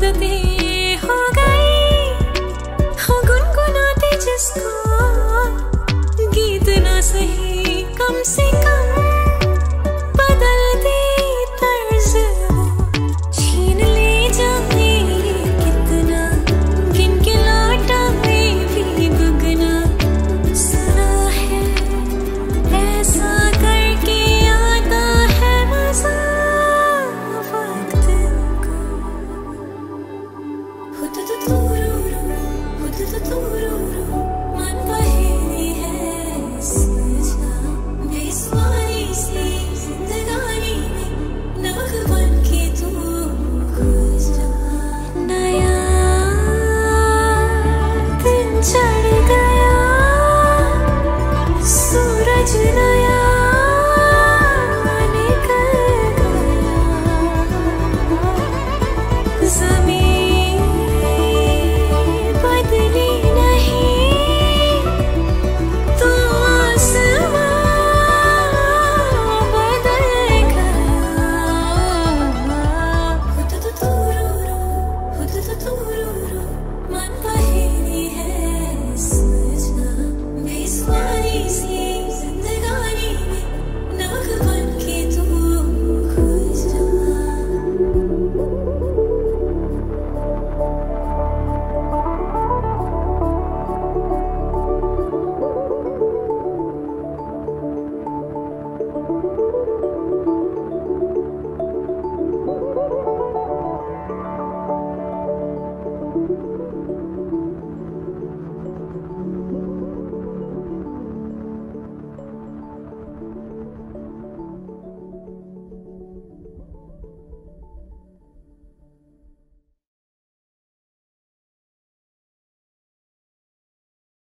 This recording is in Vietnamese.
बदती हो गई हो गुनगुनाते जिसको गीत ना सही कम से कम